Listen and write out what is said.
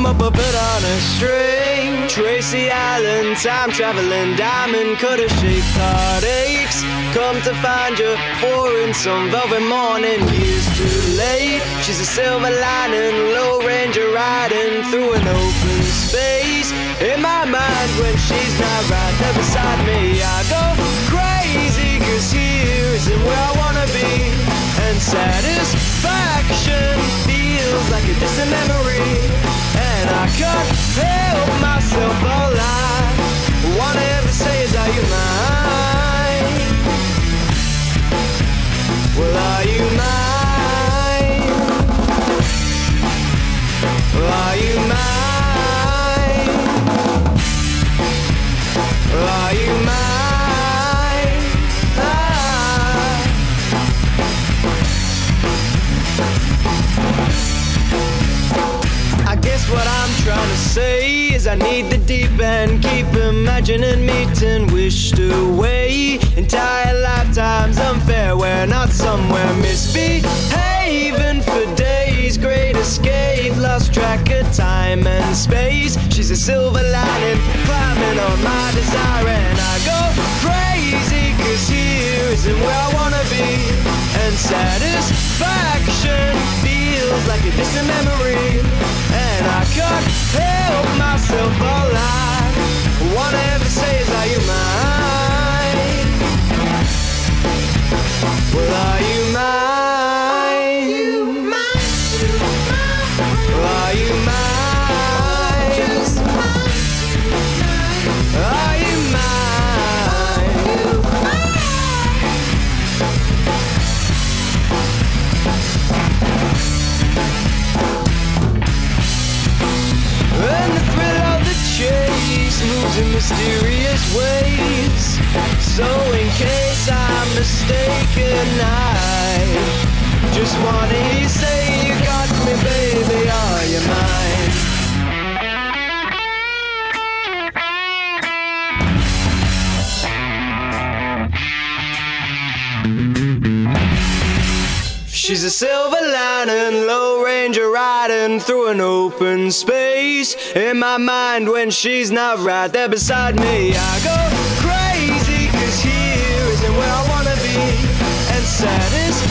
I'm a puppet on a string. Tracy Allen, time traveling, diamond cutter shaped heartaches. Come to find you, four in some velvet morning, years too late. She's a silver lining, low ranger riding through an open space. In my mind, when she's not right there beside me, I go what I'm trying to say is I need the deep end. Keep imagining meeting wished away. Entire lifetimes unfair, where not somewhere misbehaving for days. Great escape, lost track of time and space. She's a silver lining, climbing on my desire, and I go crazy, cause here isn't where I wanna be. And satisfaction feels like a distant memory. In mysterious ways. So in case I'm mistaken, I just wanna hear you say She's a silver lining, low ranger riding through an open space. In my mind, when she's not right there beside me, I go crazy, cause here isn't where I wanna be. And saddest.